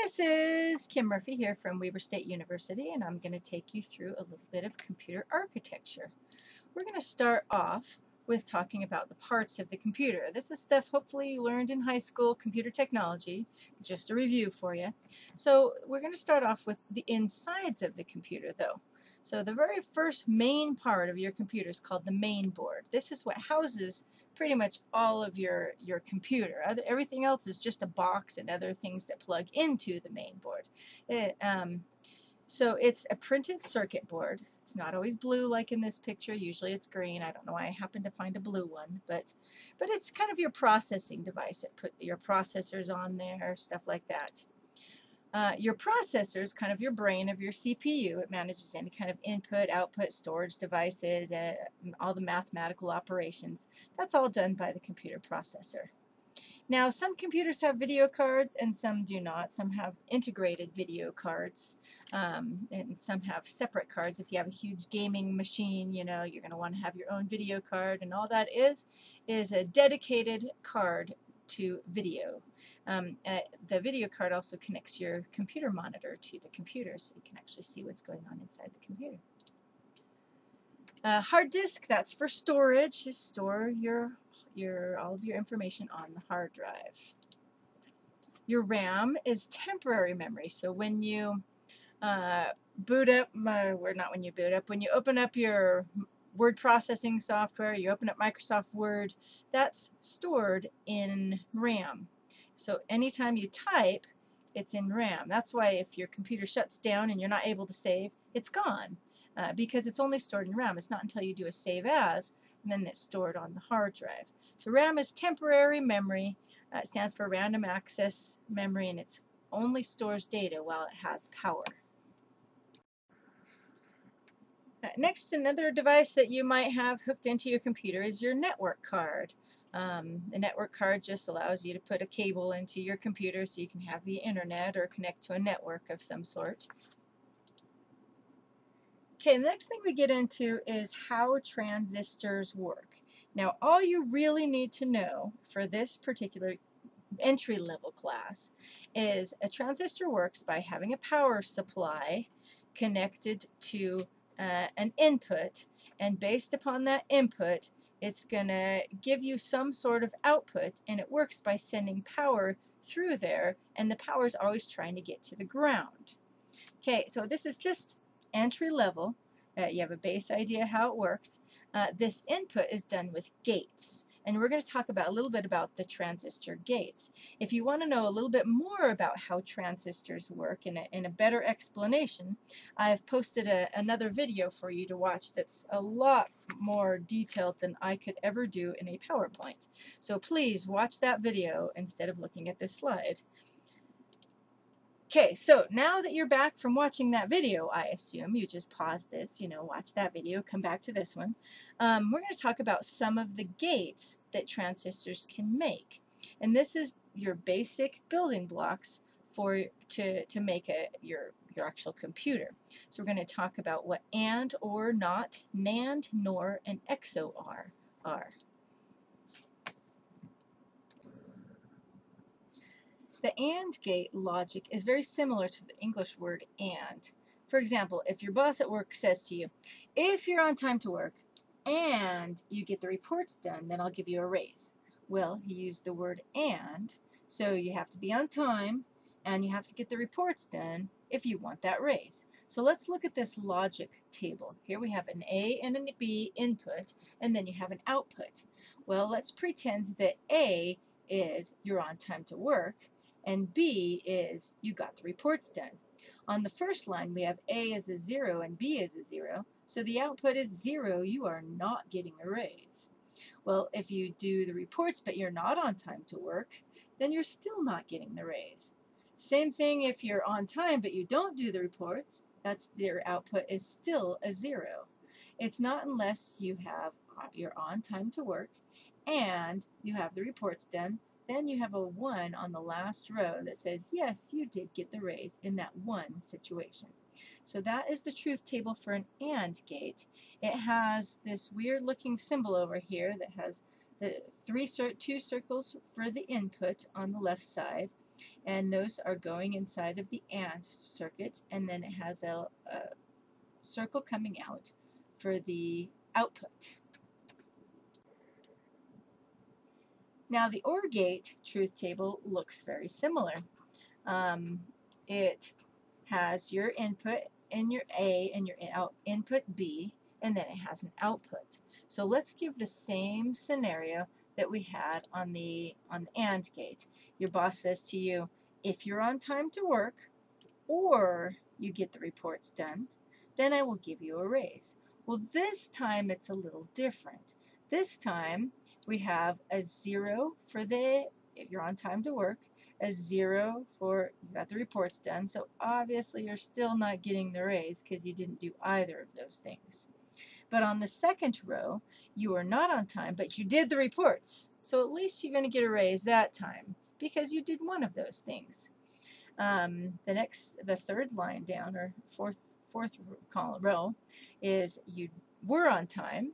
This is Kim Murphy here from Weber State University and I'm going to take you through a little bit of computer architecture. We're going to start off with talking about the parts of the computer. This is stuff hopefully you learned in high school, computer technology, just a review for you. So we're going to start off with the insides of the computer though. So the very first main part of your computer is called the main board. This is what houses pretty much all of your, your computer. Other, everything else is just a box and other things that plug into the main board. It, um, so it's a printed circuit board. It's not always blue like in this picture. Usually it's green. I don't know why I happened to find a blue one, but but it's kind of your processing device. It put your processors on there, stuff like that. Uh, your processor is kind of your brain of your CPU. It manages any kind of input, output, storage devices, uh, all the mathematical operations. That's all done by the computer processor. Now, some computers have video cards and some do not. Some have integrated video cards um, and some have separate cards. If you have a huge gaming machine, you know, you're going to want to have your own video card and all that is is a dedicated card to video. Um, uh, the video card also connects your computer monitor to the computer so you can actually see what's going on inside the computer. Uh, hard disk, that's for storage. Just store your, your, all of your information on the hard drive. Your RAM is temporary memory, so when you uh, boot up, uh, or not when you boot up, when you open up your word processing software, you open up Microsoft Word, that's stored in RAM. So anytime you type, it's in RAM. That's why if your computer shuts down and you're not able to save, it's gone uh, because it's only stored in RAM. It's not until you do a save as and then it's stored on the hard drive. So RAM is temporary memory. Uh, it stands for random access memory and it only stores data while it has power. Uh, next, another device that you might have hooked into your computer is your network card. Um, the network card just allows you to put a cable into your computer so you can have the internet or connect to a network of some sort. Okay, the next thing we get into is how transistors work. Now, all you really need to know for this particular entry-level class is a transistor works by having a power supply connected to uh, an input, and based upon that input, it's going to give you some sort of output and it works by sending power through there and the power is always trying to get to the ground. Okay, so this is just entry level. Uh, you have a base idea how it works. Uh, this input is done with gates and we're going to talk about a little bit about the transistor gates. If you want to know a little bit more about how transistors work in a, in a better explanation, I've posted a, another video for you to watch that's a lot more detailed than I could ever do in a PowerPoint. So please watch that video instead of looking at this slide. Okay, so now that you're back from watching that video, I assume, you just pause this, you know, watch that video, come back to this one. Um, we're going to talk about some of the gates that transistors can make. And this is your basic building blocks for to, to make a, your, your actual computer. So we're going to talk about what AND, OR, NOT, NAND, NOR, and XOR are. The AND gate logic is very similar to the English word and. For example, if your boss at work says to you, if you're on time to work and you get the reports done, then I'll give you a raise. Well, he used the word and, so you have to be on time and you have to get the reports done if you want that raise. So let's look at this logic table. Here we have an A and a B input, and then you have an output. Well, let's pretend that A is you're on time to work, and B is you got the reports done. On the first line, we have A is a 0 and B is a 0, so the output is 0. You are not getting a raise. Well, if you do the reports but you're not on time to work, then you're still not getting the raise. Same thing if you're on time but you don't do the reports, that's their output is still a 0. It's not unless you have uh, you're on time to work and you have the reports done then you have a 1 on the last row that says, yes, you did get the raise in that one situation. So that is the truth table for an AND gate. It has this weird looking symbol over here that has the three two circles for the input on the left side, and those are going inside of the AND circuit, and then it has a, a circle coming out for the output. Now the OR gate truth table looks very similar. Um, it has your input in your A and your out input B, and then it has an output. So let's give the same scenario that we had on the on the AND gate. Your boss says to you, if you're on time to work, or you get the reports done, then I will give you a raise. Well, this time it's a little different. This time we have a zero for the, if you're on time to work, a zero for you got the reports done. So obviously you're still not getting the raise because you didn't do either of those things. But on the second row, you are not on time, but you did the reports. So at least you're going to get a raise that time because you did one of those things. Um, the next, the third line down, or fourth, fourth row, is you were on time,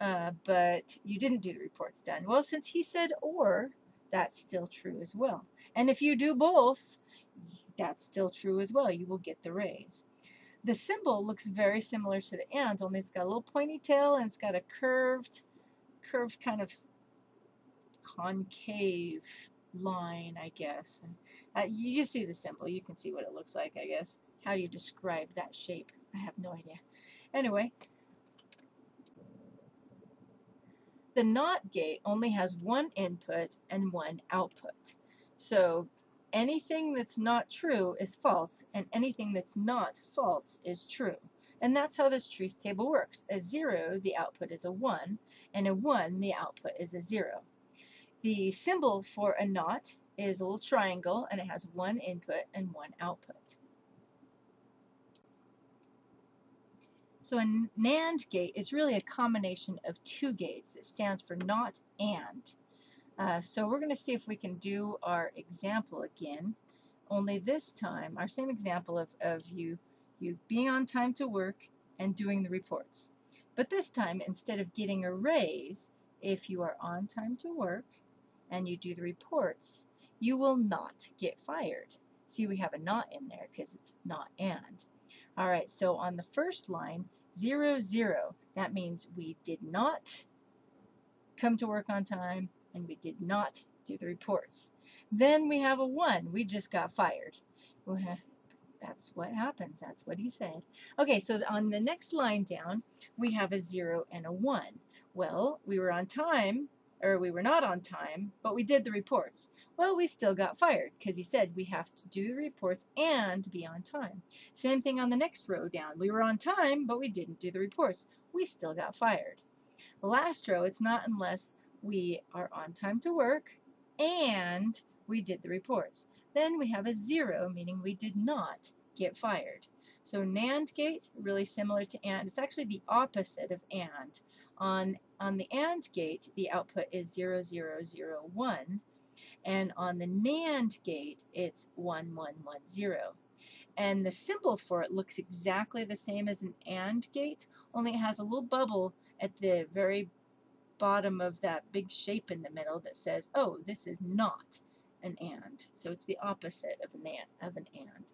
uh, but you didn't do the reports done. Well, since he said or, that's still true as well. And if you do both, that's still true as well. You will get the raise. The symbol looks very similar to the AND, only it's got a little pointy tail and it's got a curved, curved kind of concave line, I guess. Uh, you see the symbol. You can see what it looks like, I guess. How do you describe that shape? I have no idea. Anyway, the NOT gate only has one input and one output. So anything that's not true is false, and anything that's not false is true. And that's how this truth table works. A 0, the output is a 1, and a 1, the output is a 0. The symbol for a NOT is a little triangle, and it has one input and one output. So a NAND gate is really a combination of two gates. It stands for NOT AND. Uh, so we're going to see if we can do our example again, only this time, our same example of, of you, you being on time to work and doing the reports. But this time, instead of getting a raise, if you are on time to work and you do the reports, you will not get fired. See, we have a not in there because it's not and. All right, so on the first line, 0, 0. That means we did not come to work on time and we did not do the reports. Then we have a 1. We just got fired. That's what happens. That's what he said. Okay, so on the next line down, we have a 0 and a 1. Well, we were on time or we were not on time, but we did the reports. Well, we still got fired because he said we have to do the reports and be on time. Same thing on the next row down. We were on time, but we didn't do the reports. We still got fired. The last row, it's not unless we are on time to work and we did the reports. Then we have a zero, meaning we did not get fired. So NAND gate, really similar to AND. It's actually the opposite of AND. On, on the AND gate, the output is 0001, and on the NAND gate, it's 1110. And the symbol for it looks exactly the same as an AND gate, only it has a little bubble at the very bottom of that big shape in the middle that says, oh, this is not an AND. So it's the opposite of an AND. Of an AND.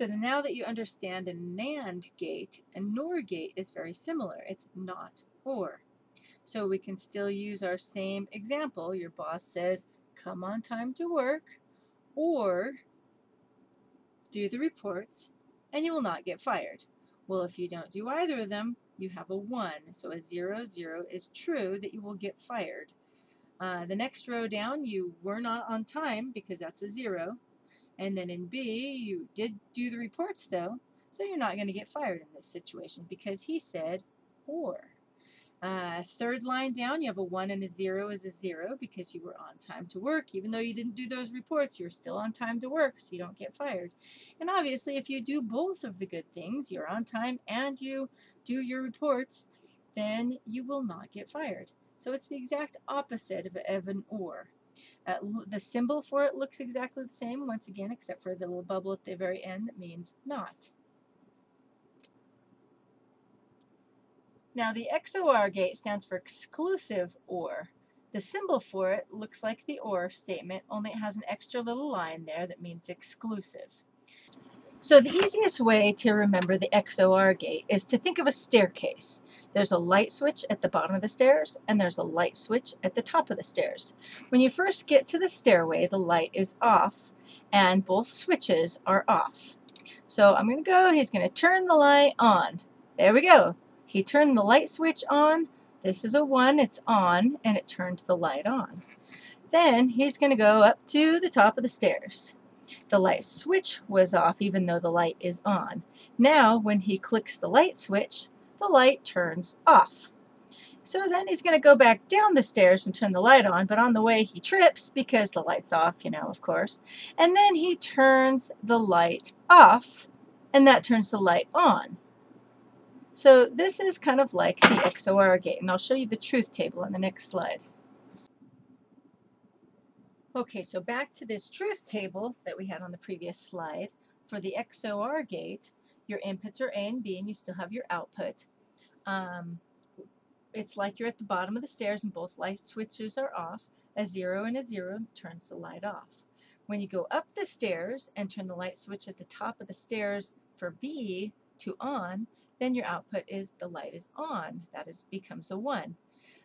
So now that you understand a NAND gate, a NOR gate is very similar. It's not OR. So we can still use our same example. Your boss says, come on time to work, or do the reports, and you will not get fired. Well, if you don't do either of them, you have a 1. So a 0, 0 is true that you will get fired. Uh, the next row down, you were not on time because that's a 0. And then in B, you did do the reports though, so you're not going to get fired in this situation because he said or. Uh, third line down, you have a 1 and a 0 is a 0 because you were on time to work. Even though you didn't do those reports, you're still on time to work, so you don't get fired. And obviously, if you do both of the good things, you're on time and you do your reports, then you will not get fired. So it's the exact opposite of, of an OR. Uh, the symbol for it looks exactly the same once again except for the little bubble at the very end that means not. Now the XOR gate stands for exclusive OR. The symbol for it looks like the OR statement, only it has an extra little line there that means exclusive. So the easiest way to remember the XOR gate is to think of a staircase. There's a light switch at the bottom of the stairs and there's a light switch at the top of the stairs. When you first get to the stairway, the light is off and both switches are off. So I'm going to go, he's going to turn the light on. There we go. He turned the light switch on. This is a 1, it's on, and it turned the light on. Then he's going to go up to the top of the stairs. The light switch was off even though the light is on. Now when he clicks the light switch, the light turns off. So then he's going to go back down the stairs and turn the light on, but on the way he trips because the light's off, you know, of course. And then he turns the light off, and that turns the light on. So this is kind of like the XOR gate, and I'll show you the truth table in the next slide. Okay, so back to this truth table that we had on the previous slide. For the XOR gate, your inputs are A and B and you still have your output. Um, it's like you're at the bottom of the stairs and both light switches are off. A 0 and a 0 turns the light off. When you go up the stairs and turn the light switch at the top of the stairs for B to on, then your output is the light is on. That is becomes a 1.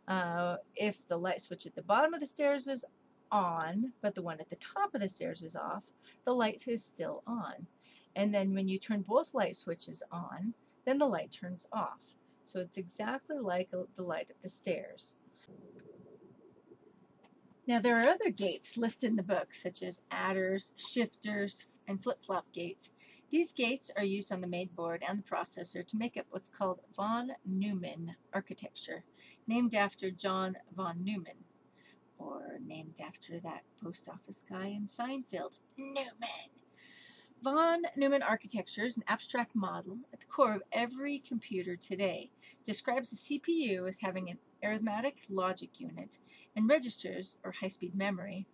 Uh, if the light switch at the bottom of the stairs is on, but the one at the top of the stairs is off, the light is still on. And then when you turn both light switches on, then the light turns off. So it's exactly like the light at the stairs. Now there are other gates listed in the book, such as adders, shifters, and flip-flop gates. These gates are used on the main board and the processor to make up what's called von Neumann architecture, named after John von Neumann or named after that post office guy in Seinfeld, Newman. Von Neumann architecture is an abstract model at the core of every computer today. Describes the CPU as having an arithmetic logic unit and registers, or high-speed memory.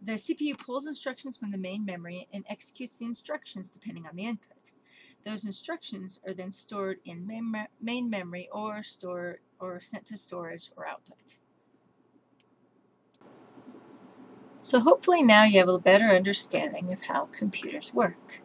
The CPU pulls instructions from the main memory and executes the instructions depending on the input. Those instructions are then stored in main memory or stored or sent to storage or output. So hopefully now you have a better understanding of how computers work.